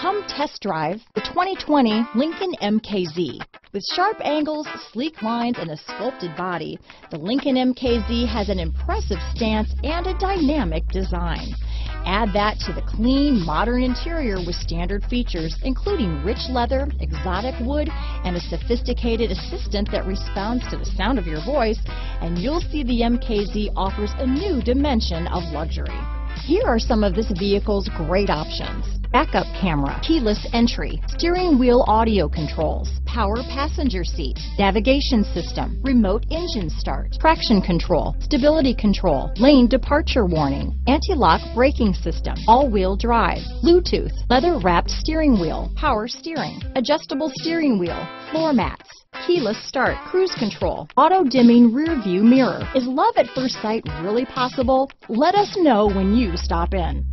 Come test drive the 2020 Lincoln MKZ. With sharp angles, sleek lines, and a sculpted body, the Lincoln MKZ has an impressive stance and a dynamic design. Add that to the clean, modern interior with standard features, including rich leather, exotic wood, and a sophisticated assistant that responds to the sound of your voice, and you'll see the MKZ offers a new dimension of luxury. Here are some of this vehicle's great options. Backup camera, keyless entry, steering wheel audio controls, power passenger seat, navigation system, remote engine start, traction control, stability control, lane departure warning, anti-lock braking system, all-wheel drive, Bluetooth, leather wrapped steering wheel, power steering, adjustable steering wheel, floor mats, keyless start, cruise control, auto dimming rear view mirror. Is love at first sight really possible? Let us know when you stop in.